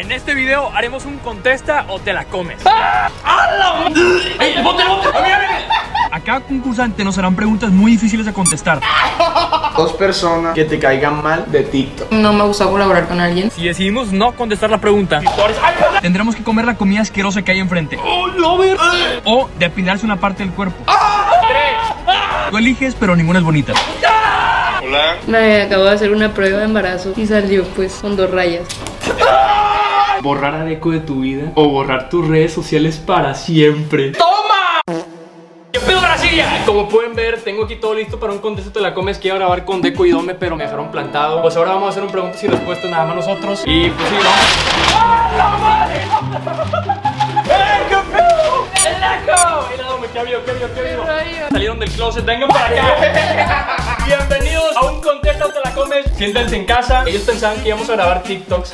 En este video haremos un contesta o te la comes. ¡Ey, el bote, el bote! ¡A mí, a mí! A cada concursante nos harán preguntas muy difíciles de contestar. Dos personas que te caigan mal de TikTok. No me gusta colaborar con alguien. Si decidimos no contestar la pregunta, tendremos que comer la comida asquerosa que hay enfrente. O depilarse una parte del cuerpo. Tú eliges, pero ninguna es bonita. Me acabo de hacer una prueba de embarazo y salió pues con dos rayas. Borrar a Deco de tu vida o borrar tus redes sociales para siempre. ¡Toma! ¿Qué pedo, Brasilia? Como pueden ver, tengo aquí todo listo para un contexto te la comes que iba a grabar con Deco y Dome, pero me dejaron plantado. Pues ahora vamos a hacer un preguntas y respuestas nada más nosotros. Y pues sí, vamos. ¡Ah, la madre! ¡Eh, qué pedo! ¡El Deco! ¡El qué vio, qué vio, qué vio! Salieron del closet, vengan para acá. Bienvenidos a un contexto te la comes. Siéntense en casa. Ellos pensaban que íbamos a grabar TikToks.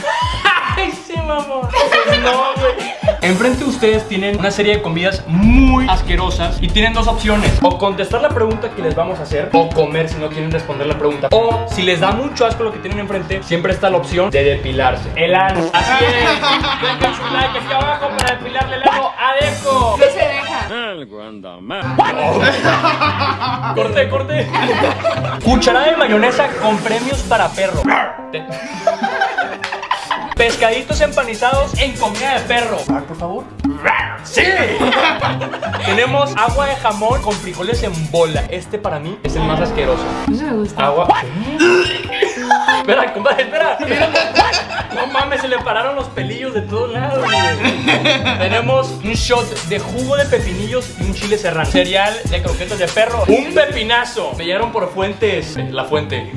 No, güey. Enfrente de ustedes tienen una serie de comidas muy asquerosas y tienen dos opciones. O contestar la pregunta que les vamos a hacer o comer si no quieren responder la pregunta. O si les da mucho asco lo que tienen enfrente, siempre está la opción de depilarse. El ano. Así es. Dejen su like aquí abajo para depilarle el ano a Deco. No se deja. Corte, corte. Cucharada de mayonesa con premios para perro. Pescaditos empanizados en comida de perro. por favor. ¡Sí! Tenemos agua de jamón con frijoles en bola. Este para mí es el más asqueroso. Eso me gusta. Agua. espera, compadre, espera. No mames, se le pararon los pelillos de todos lados. güey. Tenemos un shot de jugo de pepinillos y un chile serrano. Cereal de croquetas de perro. Un pepinazo. Me llegaron por fuentes. La fuente.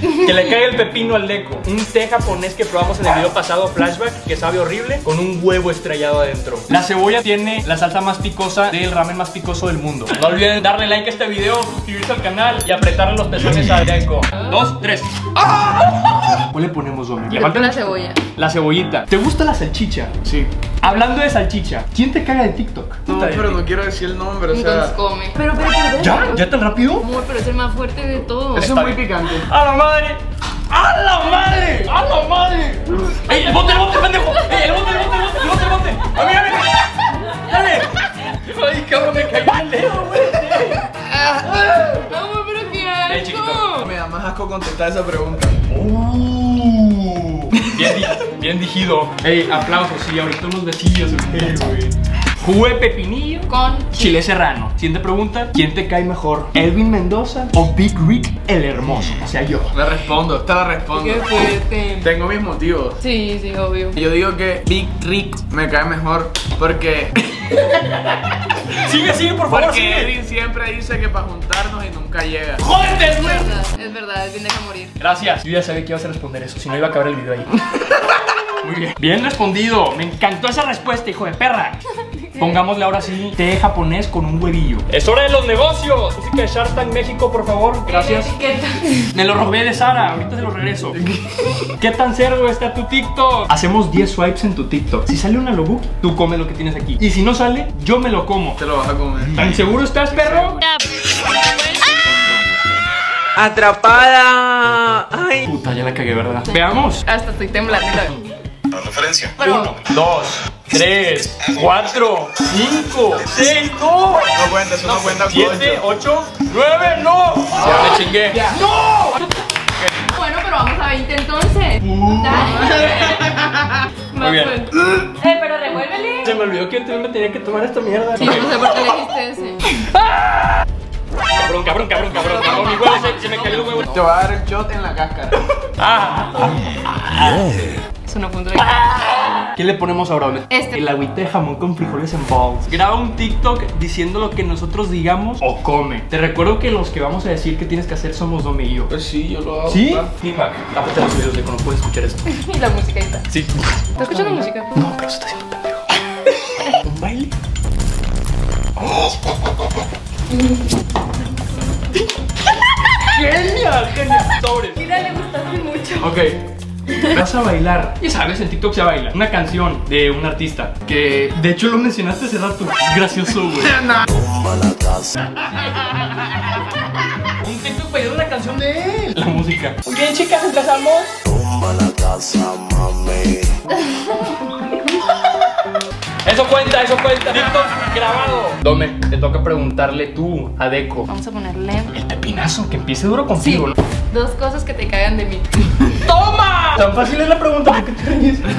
Que le cae el pepino al deco. Un té japonés que probamos en el video pasado, flashback, que sabe horrible, con un huevo estrellado adentro. La cebolla tiene la salsa más picosa del ramen más picoso del mundo. No olviden darle like a este video, suscribirse al canal y apretarle los pezones a deco. Dos, tres. ¿Cuál le ponemos, hombre? Le falta La cebolla. la cebollita. ¿Te gusta la salchicha? Sí. Hablando de salchicha, ¿quién te caga de TikTok? No, pero no quiero decir el nombre, o Entonces sea. come. Pero, pero, pero. ¿Ya? ¿Ya tan rápido? Amor, pero es el más fuerte de todos. Eso es muy picante. ¡A la madre! ¡A la madre! ¡A la madre! ¡Ey, el bote, el bote, pendejo! ¡Ey, el bote, el bote, el bote, el bote, el bote! ¡A mí, a mí! ¡Dale! ¡Ay, cabrón, me cayó el dedo, güey! Amor, pero qué Eh, asco. Me da más asco contestar esa pregunta. Di- bien digido. Ey, aplausos, sí, ahorita unos besillos, güey. Jugo de pepinillo Con Chile serrano. Siguiente pregunta: ¿Quién te cae mejor? ¿Elvin Mendoza o Big Rick el hermoso? O sea, yo. La respondo, esta la respondo. Qué fuerte. Tengo mis motivos. Sí, sí, obvio. Yo digo que Big Rick me cae mejor porque, Sigue, sigue, por favor, porque sigue. Edwin siempre dice que para juntarnos y nunca llega. ¡Jódete, Es verdad, es verdad, es bien deja morir. Gracias. Yo ya sabía que ibas a responder eso, si no iba a acabar el video ahí. Muy bien. Bien respondido. Me encantó esa respuesta, hijo de perra. Pongámosle ahora sí té japonés con un huevillo. Es hora de los negocios. Música de Shark Tank México, por favor. Gracias. Etiqueta. Me lo robé de Sara, ahorita se lo regreso. ¿Qué tan cerdo está tu TikTok? Hacemos 10 swipes en tu TikTok. Si sale una logo, tú comes lo que tienes aquí. Y si no sale, yo me lo como. Te lo vas a comer. ¿Tan seguro estás, perro? Atrapada. Ay. Puta, ya la cagué, ¿verdad? Veamos. Hasta estoy temblando. referencia. Pero, Uno, dos, tres, cuatro, cinco, seis, no. No cuenta, eso no, cuenta. Siete, ocho, nueve, no. Ya me chingué. ¡No! bueno, pero vamos a 20 entonces. Muy bien. Eh, pero revuélvele. Se me olvidó que yo me tenía que tomar esta mierda. Sí, no sé por qué elegiste ese. Cabrón, cabrón, cabrón, cabrón, cabrón. Mi huevo se, se me cayó el huevo. Te va a dar el shot en la cáscara. Ah. Eso no drag. ¿Qué le ponemos ahora? Este. El agüita de jamón con frijoles en balls. Graba un TikTok diciendo lo que nosotros digamos o come. Te recuerdo que los que vamos a decir que tienes que hacer somos Dome y yo. Pues sí, yo lo hago. ¿Sí? tápate los oídos de que no puedes escuchar esto. Y la música ahí está. Sí. ¿Estás escuchando música? No, pero se está haciendo pendejo. ¿Un baile? ¡Genial! ¡Genial! Sobres. Mira, le gustaste mucho. Ok. Vas a bailar. Y sabes, en TikTok se baila. Una canción de un artista. Que de hecho lo mencionaste hace rato. Es gracioso, güey. Un TikTok bailando una canción de él. La música. Muy bien, chicas, empezamos. cuenta, eso cuenta. TikTok grabado. Dome, te toca preguntarle tú a Deco. Vamos a ponerle El pepinazo, que empiece duro contigo. ¿no? Dos cosas que te cagan de mí. ¡Toma! Tan fácil es la pregunta, ¿por qué te ríes?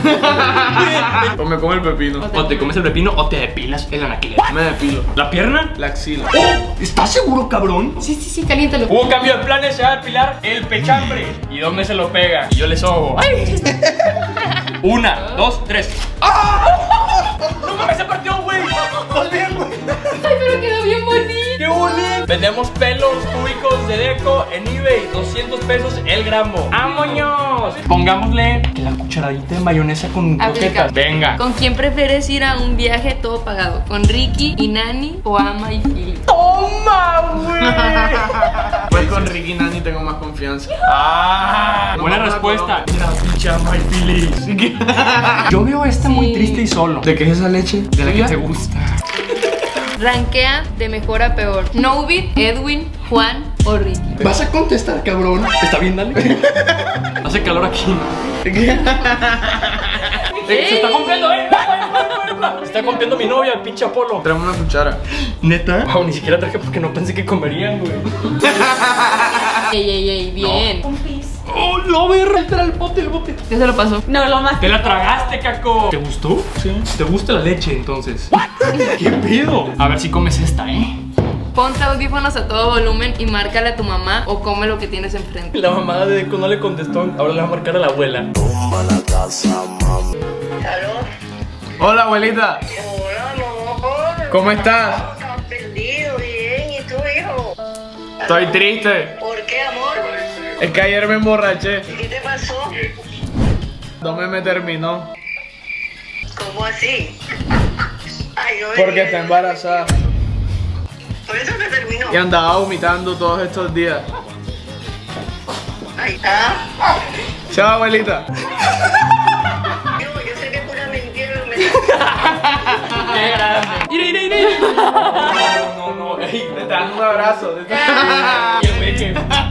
O me come el pepino. O te comes el pepino o te depilas el anaquilete. Me depilo. ¿La pierna? La axila. ¡Oh! ¿Estás seguro, cabrón? Sí, sí, sí, caliéntalo. Hubo cambio de planes, se va a depilar el pechambre. ¿Y dónde se lo pega? Y yo le sobo. Una, dos, tres. ¡Ah! ¡No mames, se partió, güey! Ay, pero quedó bien bonito. ¡Qué bonito! Vendemos pelos cúbicos de deco en eBay, 200 pesos el gramo. ¡Vámonos! Pongámosle la cucharadita de mayonesa con croquetas. Venga. ¿Con quién prefieres ir a un viaje todo pagado? ¿Con Ricky y Nani o Ama y Philip? ¡Toma, güey! Pues con Ricky Nani tengo más confianza. ¡Ah! No buena respuesta. La pichama y. Yo veo a este muy triste y solo. ¿De qué es esa leche? De la que te gusta. Rankea de mejor a peor. Novit, Edwin, Juan o Ricky. ¿Vas a contestar, cabrón? ¿Está bien, dale? Hace calor aquí. Eh, Se está cumpliendo, eh. Se está cumpliendo mi novia, el pinche Apolo. Traeme una cuchara. ¿Neta? Wow, ni siquiera traje porque no pensé que comerían, güey. Ey, ey, ey, bien. ¡Oh, lover! Espera el bote, el bote. Ya se lo pasó. No, lo más. Te la tragaste, Caco. ¿Te gustó? Sí. ¿Te gusta la leche, entonces? ¿Qué pido? A ver si comes esta, ¿eh? Ponte audífonos a todo volumen y márcale a tu mamá o come lo que tienes enfrente. La mamá de Deco no le contestó. Ahora le va a marcar a la abuela. Hola, abuelita. Hola, amor. ¿Cómo estás? Estás perdido, bien. ¿Y tu hijo? Estoy triste. Es que ayer me emborraché. ¿Y qué te pasó? Dome me terminó. ¿Cómo así? Ay, no me Porque está embarazada. Por eso te terminó. Y andaba vomitando todos estos días. Ay, ah. Chao, abuelita. Yo, yo sé que es una mentira. me- ¡Qué grande! ¡Mira, mira, mira! No, no, no. Ey, Te dan un abrazo. te-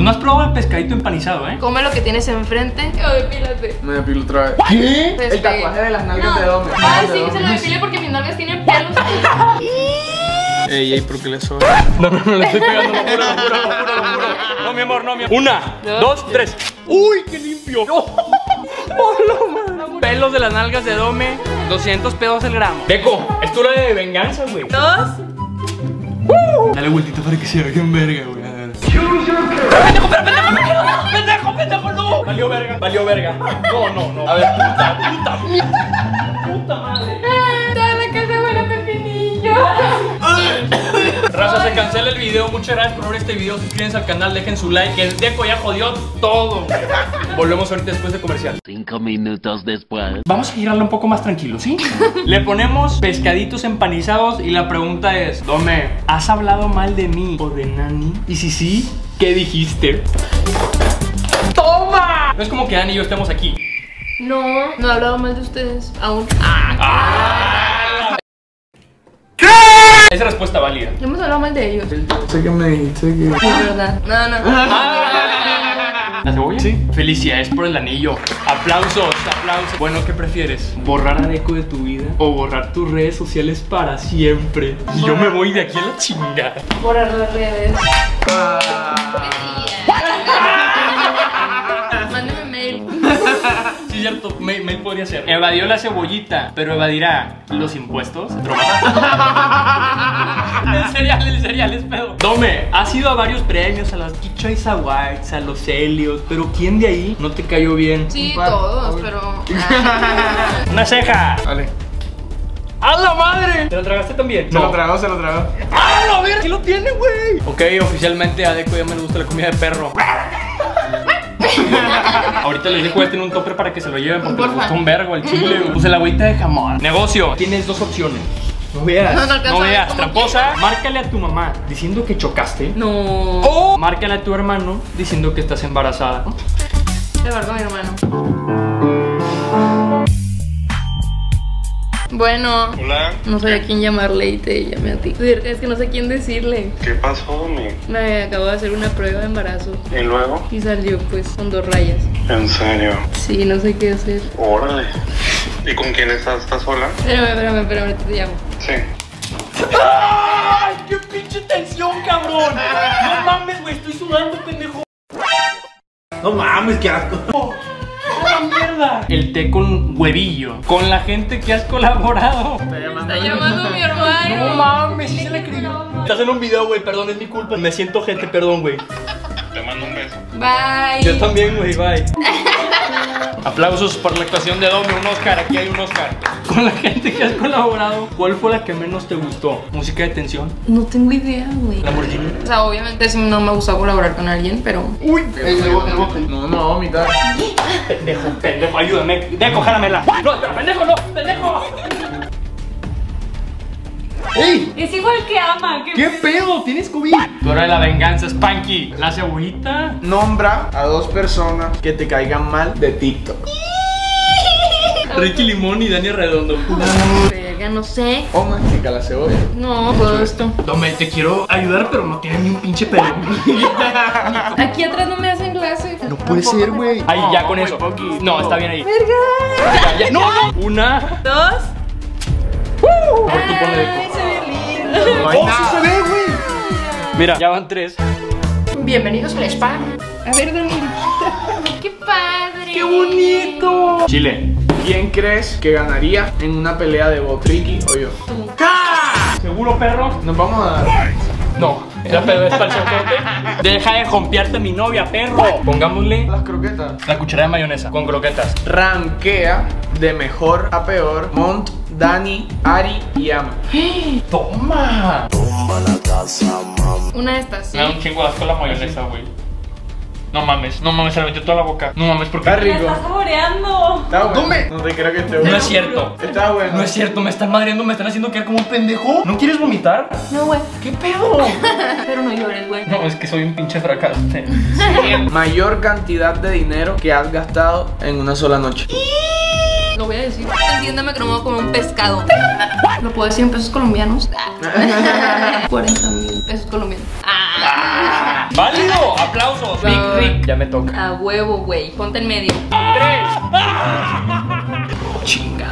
Pues no has probado el pescadito empanizado, ¿eh? Come lo que tienes enfrente o depílate. Me depilo otra vez. ¿Qué? Pues, El tatuaje de las nalgas de Dome. Ay, De sí, se lo depilé porque mis nalgas tienen pelos. Ey, ey, ¿por qué le sobra? No, no, no le estoy pegando, lo juro, lo juro, lo juro, lo juro. No, mi amor, no, mi amor. Una, dos, tres. ¡Uy, qué limpio! ¡Oh, no, man! Pelos de las nalgas de Dome, 200 pesos el gramo. Deco, es tu hora de venganza, güey. Dos. Dale vueltita para que se vea en verga, güey. ¡Pendejo, pero pendejo, pendejo! ¡Pendejo, pendejo, no! Valió verga, valió verga. No, no, no. A ver, puta, puta, puta, puta madre. Toda la casa huele a pepinillo. Raza, se cancela el video. Muchas gracias por ver este video. Suscríbanse al canal, dejen su like. Que el Deco ya jodió todo. Volvemos ahorita después de comercial. Cinco minutos después. Vamos a girarla un poco más tranquilo, ¿sí? Le ponemos pescaditos empanizados y la pregunta es: Dome, ¿has hablado mal de mí o de Nani? Y si sí, ¿qué dijiste? ¡Toma! No es como que Dani y yo estemos aquí. No, no he hablado mal de ustedes aún. Esa respuesta válida. No hemos hablado mal de ellos. Sé que me dijiste que. Es verdad. No, no. ¿La cebolla? Sí. Felicidades por el anillo. Aplausos, aplausos. Bueno, ¿qué prefieres? ¿Borrar a Deco de tu vida o borrar tus redes sociales para siempre? Y yo me voy de aquí a la chingada. Borrar las redes. Ah, cierto, mail, mail podría ser. Evadió la cebollita, pero evadirá los impuestos. el cereal, el cereal es pedo. Dome, has ido a varios premios, a los Kid Choice Awards, a los Helios, pero ¿quién de ahí no te cayó bien? Sí, todos, pero. ¡Una ceja! Vale. ¡A la madre! ¿Te lo tragaste también? Se lo tragó, se lo tragó. ¡Ah, a ver! ¿Qué lo tiene, güey? Ok, oficialmente a Deco ya me gusta la comida de perro. Ahorita les dejo este en un topper para que se lo lleven porque les Porfa. gustó un vergo el chile. Puse la agüita de jamón. Negocio, tienes dos opciones. No veas, No, veas, tramposa. Márcale a tu mamá diciendo que chocaste. No. O márcale a tu hermano diciendo que estás embarazada. De verdad, mi hermano. Bueno, Hola, no sé a quién llamarle y te llamé a ti. Es que no sé quién decirle. ¿qué pasó, mi? Me acabo de hacer una prueba de embarazo ¿Y luego? y salió pues con dos rayas. En serio, Sí, no sé qué hacer. órale. ¿Y con quién estás? ¿Estás sola? Espérame, espérame, espérame, te llamo. Sí. ¡Ay, qué pinche tensión, cabrón! No mames, güey, estoy sudando, pendejo. No mames, qué asco. ¡Ah, mierda! El té con huevillo. Con la gente que has colaborado. Está llamando mi hermano. No mames, sí se le creyó. Estás en un video, güey, perdón, es mi culpa. Me siento gente, perdón, güey. Te mando un beso. Bye. Yo también, güey, bye. Aplausos por la actuación de Domi, un Oscar, aquí hay un Oscar. Con la gente que has colaborado, ¿cuál fue la que menos te gustó? ¿Música de tensión? No tengo idea, güey. ¿Lamborghini? O sea, obviamente sí no me gusta colaborar con alguien, pero. Uy, el, el, bote. No, no, vomitar. Pendejo, pendejo, ayúdame. Deco, jálamela. No, pendejo, no, pendejo. ¡Ey! Es igual que ama. Que... ¿Qué pedo? ¿Tienes COVID? Tu hora de la venganza, Spanky. La cebollita. Nombra a dos personas que te caigan mal de TikTok. Ricky Limón y Dani Redondo. Verga, no sé. Oma, pica la cebolla. No, todo esto. Dome, te quiero ayudar, pero no tiene ni un pinche pelo. Aquí atrás no me hacen clase. No puede ser, güey. Ahí, ya con eso. No, está bien ahí. Ya. No, no. Una. Dos. Por No hay nada. se ve, güey! Mira, ya van tres. Bienvenidos al spa. A ver, Dani. ¡Qué padre! ¡Qué bonito! Chile. ¿Quién crees que ganaría en una pelea de bot, Ricky o yo? ¿Seguro, perro? Nos vamos a dar. No. Era pedo es para el. Deja de jompearte a mi novia, perro. Pongámosle Las croquetas. la cuchara de mayonesa con croquetas. Rankea de mejor a peor Mont, Dani, Ari y Ama. ¡Toma! Una de estas, ¿sí? Me da un chingo de asco la mayonesa, güey. No mames, no mames, se le metió toda la boca. No mames, porque. Está Me rico. estás saboreando. Está bueno. No te creo que esté No bueno. es cierto. Está bueno. No es cierto, me están madriendo, me están haciendo quedar como un pendejo. ¿No quieres vomitar? No, güey. ¿Qué pedo? Pero no llores, güey. No, es que soy un pinche fracaso. Mayor cantidad de dinero que has gastado en una sola noche. Lo voy a decir. Entiéndame que no me voy a comer un pescado. ¿Lo puedo decir en pesos colombianos? 40 mil pesos colombianos. Ah. ¡Válido! ¡Aplausos! Big Rick. Ya me toca. A huevo, güey. Ponte en medio. Chinga.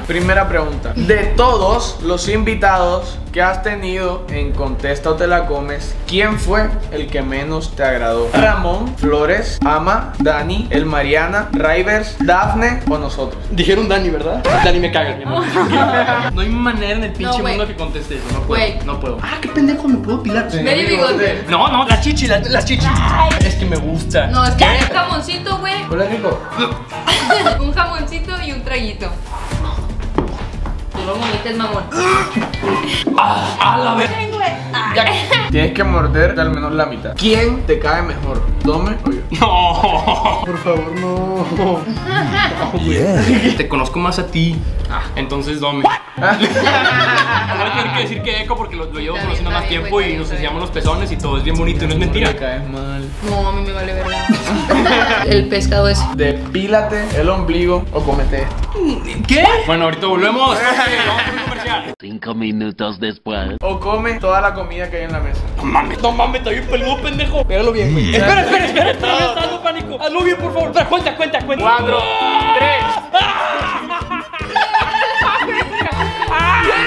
Primera pregunta. De todos los invitados que has tenido en Contesta o te la comes, ¿quién fue el que menos te agradó? ¿Ramón, Flores, Ama, Dani, El Mariana, Rivers, Dafne o nosotros? Dijeron Dani, ¿verdad? Dani me cagas, mi amor. No hay manera en el pinche No, güey. mundo que conteste eso. No puedo. Güey. No puedo. Ah, qué pendejo, me puedo pilar. Medio bigote. No, no, las chichis, las, las chichis. Es que me gusta. No, es que un jamoncito, güey. Hola, Rico. Un jamoncito y un traguito. No vomites, mamón. Ah, a la vez. Tienes que morderte al menos la mitad. ¿Quién te cae mejor? ¿Dome o yo? No. Por favor, no. Te conozco más a ti. Ah, entonces Domi. Voy a tener que decir que Eco porque lo, lo llevo Está conociendo bien, más bien, tiempo y nos bien. enseñamos los pezones y todo es bien bonito y no es mentira. Me caes mal. No, a mí me vale verdad. El pescado es. Depílate el ombligo o comete esto. ¿Qué? Bueno, ahorita volvemos. Cinco minutos después. O come toda la comida que hay en la mesa. No mames, no mames, está bien peludo, pendejo. Pégalo bien, güey. Espera, espera, espera, espera, dando pánico. Hazlo bien, por favor. Cuenta, cuenta, cuenta. Cuatro, tres.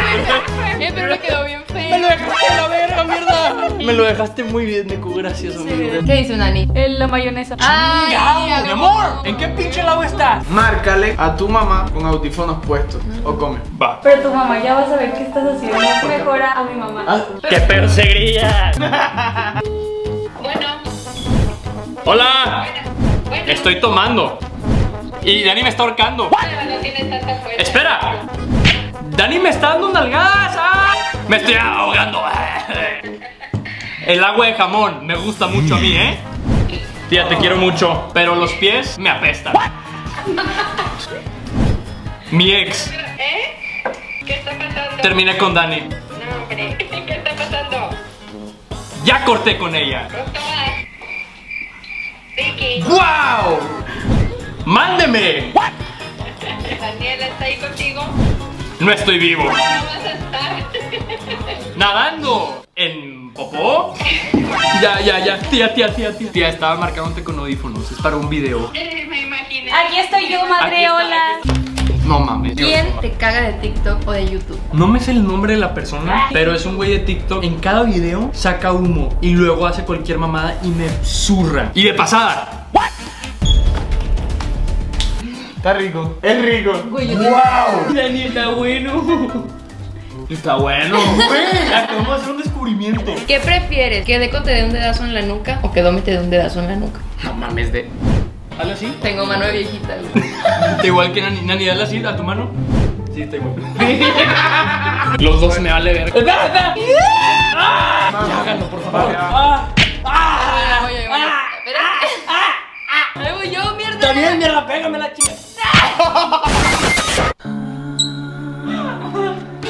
Eh, pero le quedó bien Me lo dejaste en la verga, mierda. Me lo dejaste muy bien, Nico. Gracias, amigo. ¿Qué dice Nani? El- la mayonesa. Ay, ¡Chingado, mi amor! ¿En qué pinche lado estás? Márcale a tu mamá con audífonos puestos. O come. Va. Pero tu mamá ya va a saber qué estás haciendo. Mejora a mi mamá. Ah, ¡Qué perseguiría! Bueno, Hola, bueno. estoy tomando. Y Dani me está ahorcando. No tanta. Espera. Dani me está dando nalgadas. ¡Ah! Me estoy ahogando. El agua de jamón me gusta mucho a mí, ¿eh? Tía, te quiero mucho, pero los pies me apestan. Mi ex. ¿Qué está pasando? terminé con Dani. No, hombre. ¿Qué está pasando? Ya corté con ella. ¡Wow! ¡Mándeme! Daniela está ahí contigo. No estoy vivo. No vas a estar. ¿Nadando? ¿En popó? Ya, ya, ya. Tía, tía, tía, tía. Tía, estaba marcándote con audífonos. Es para un video. Me imaginé. Aquí estoy yo, madre, está, hola. No mames. ¿Quién te caga de TikTok o de YouTube? No me sé el nombre de la persona, pero es un güey de TikTok. En cada video saca humo y luego hace cualquier mamada y me zurra. Y de pasada. Está rico. Es rico. Güey, yo ¡Wow! Dani está bueno. Está bueno. Güey, acabamos de hacer un descubrimiento. ¿Qué prefieres? ¿Que Deco te dé un dedazo en la nuca o que Domi te dé un dedazo en la nuca? No mames de. Hazle así. Tengo mano de viejita, güey. Igual que Nani, Nani, dale así a tu mano. Sí, está igual. Los dos me vale ver. ¡Espera, espera! ¡Ah! Ya háganlo, por favor. ¡Ah! ¡Ah! Oye, oye, oye. Espera. Ahí voy yo, mierda. Está bien, mierda, pégame la chica.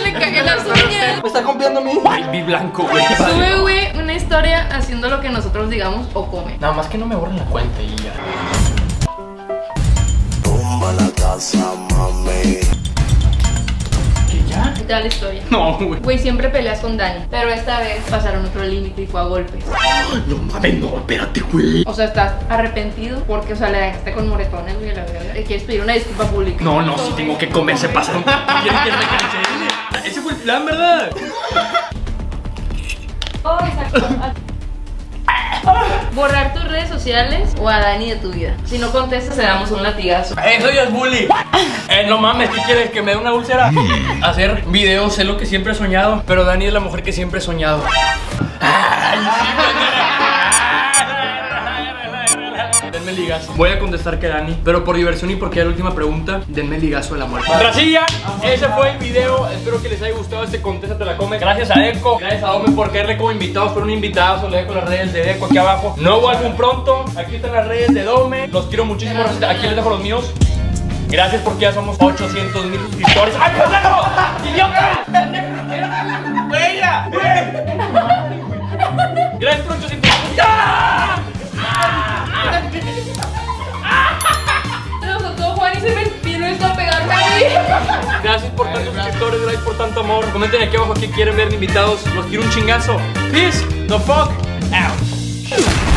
Le cagué las uñas. Me está copiando mi. Ay, vi blanco, güey. Sube, güey, una historia haciendo lo que nosotros digamos o come. Nada más que no me borren la cuenta y ya. ¿Qué ya? ¿Qué tal la historia? No, güey. Güey, siempre peleas con Dani, pero esta vez pasaron otro límite y fue a golpes. No mames, no, espérate, güey. O sea, estás arrepentido porque, o sea, le dejaste con moretones, güey, a la verdad. Le quieres pedir una disculpa pública. No, no, si tengo que comer, se pasaron. ¿Quieren que me cancele? Ese fue el plan, ¿verdad? Oh, exacto. Borrar tus redes sociales o a Dani de tu vida. Si no contestas, te damos un latigazo. Eso ya es bully. Eh, no mames, ¿qué quieres? ¿Que me dé una úlcera? Hacer videos es lo que siempre he soñado. Pero Dani es la mujer que siempre he soñado. Ay, Denme ligazo. Voy a contestar que Dani, pero por diversión y porque era la última pregunta, denme ligazo de la muerte. Brasilla, ese fue el video. Espero que les haya gustado este Contéstate la Come. Gracias a Deco, gracias a Dome por caerle como invitados. Fueron invitados. Les dejo las redes de Deco aquí abajo. Nuevo álbum pronto. Aquí están las redes de Dome. Los quiero muchísimo. Aquí les dejo los míos. Gracias porque ya somos 800 mil suscriptores. ¡Ay, pendejo! ¡Idiota! ¡Bella! Gracias por 800 ¡Ya! Nos tocó Juan y se me vino a pegarme. Gracias por tantos suscriptores, gracias por tanto amor. Comenten aquí abajo que quieren ver invitados. Los quiero un chingazo. Peace the fuck out.